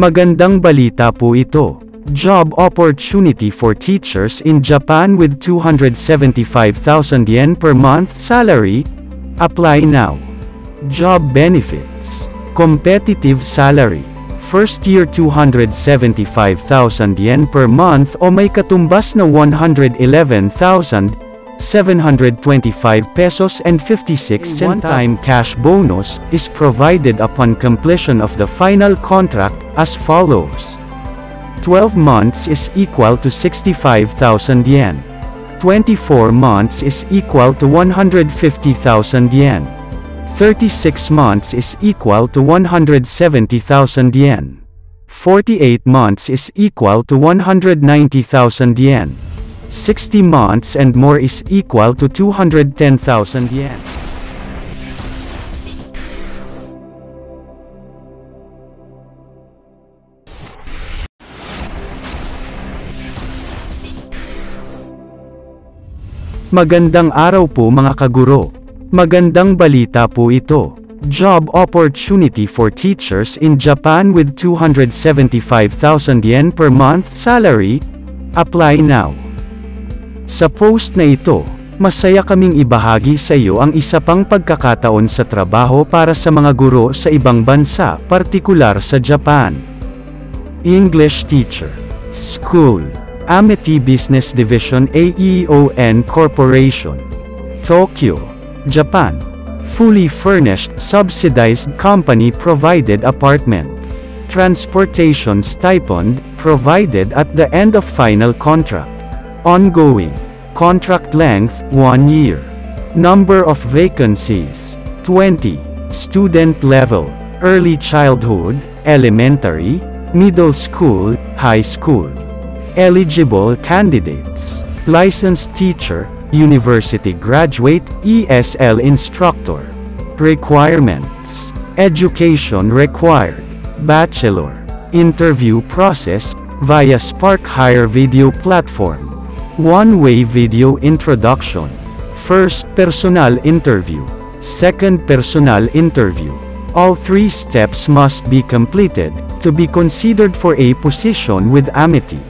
Magandang balita po ito. Job opportunity for teachers in Japan with 275,000 yen per month salary. Apply now. Job benefits. Competitive salary. First year 275,000 yen per month o may katumbas na 111,725 pesos and 56 mm, cents. One-time cash bonus is provided upon completion of the final contract as follows. 12 months is equal to 65,000 yen. 24 months is equal to 150,000 yen. 36 months is equal to 170,000 yen. 48 months is equal to 190,000 yen. 60 months and more is equal to 210,000 yen. Magandang araw po mga kaguro. Magandang balita po ito. Job opportunity for teachers in Japan with 275,000 yen per month salary. Apply now. Sa post na ito, masaya kaming ibahagi sa iyo ang isa pang pagkakataon sa trabaho para sa mga guro sa ibang bansa, partikular sa Japan. English Teacher. School. Amity Business Division AEON Corporation. Tokyo, Japan. Fully furnished subsidized company provided apartment. Transportation stipend provided at the end of final contract. Ongoing. Contract length 1 year. Number of vacancies 20. Student level. Early childhood, elementary, middle school, high school. Eligible candidates. Licensed teacher, university graduate, ESL instructor. Requirements. Education required. Bachelor. Interview process, via Spark Hire video platform. One-way video introduction. First personal interview. Second personal interview. All three steps must be completed, to be considered for a position with Amity.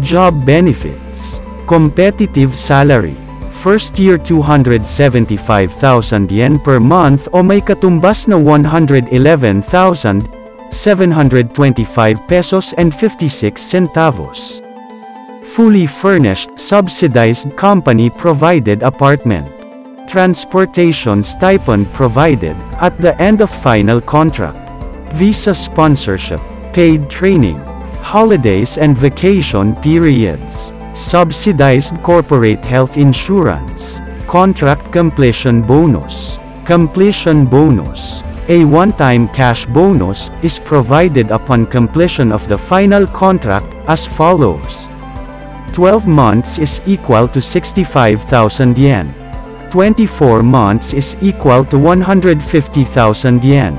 Job benefits. Competitive salary. First year 275,000 yen per month o may katumbas na 111,725 pesos and 56 centavos. Fully furnished, subsidized company provided apartment. Transportation stipend provided, at the end of final contract. Visa sponsorship. Paid training. Holidays and vacation periods. Subsidized corporate health insurance. Contract completion bonus. Completion bonus. A one-time cash bonus is provided upon completion of the final contract as follows. 12 months is equal to 65,000 yen. 24 months is equal to 150,000 yen.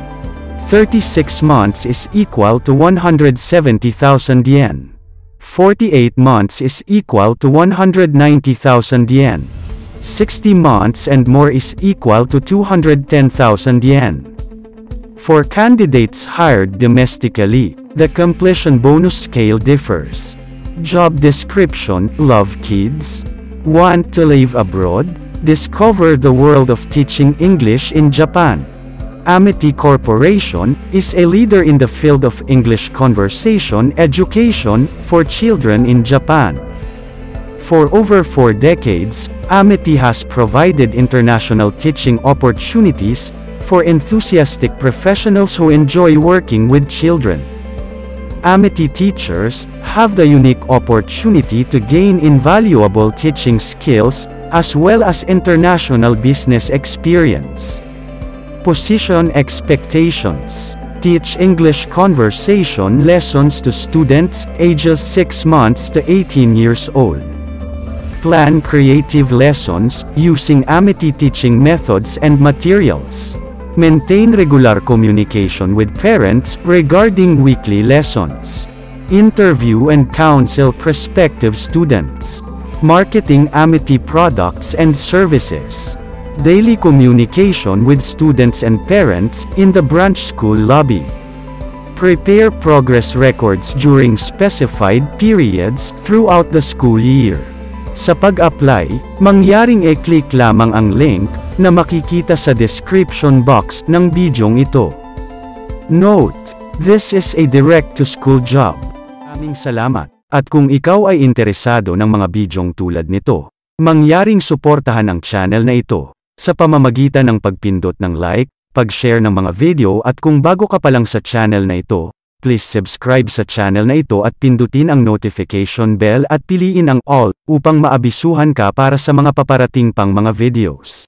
36 months is equal to 170,000 yen. 48 months is equal to 190,000 yen. 60 months and more is equal to 210,000 yen. For candidates hired domestically, the completion bonus scale differs. Job description, love kids? Want to live abroad? Discover the world of teaching English in Japan. Amity Corporation is a leader in the field of English conversation education for children in Japan. For over four decades, Amity has provided international teaching opportunities for enthusiastic professionals who enjoy working with children. Amity teachers have the unique opportunity to gain invaluable teaching skills as well as international business experience. Position expectations. Teach English conversation lessons to students ages 6 months to 18 years old. Plan creative lessons using Amity teaching methods and materials. Maintain regular communication with parents regarding weekly lessons. Interview and counsel prospective students. Marketing Amity products and services. Daily communication with students and parents in the branch school lobby. Prepare progress records during specified periods throughout the school year. Sa pag-apply, mangyaring e-click lamang ang link na makikita sa description box ng bidyong ito. Note: This is a direct-to-school job. Maraming salamat. At kung ikaw ay interesado ng mga bidyong tulad nito, mangyaring suportahan ang channel na ito sa pamamagitan ng pagpindot ng like, pag-share ng mga video at kung bago ka pa lang sa channel na ito, please subscribe sa channel na ito at pindutin ang notification bell at piliin ang all upang maabisuhan ka para sa mga paparating pang mga videos.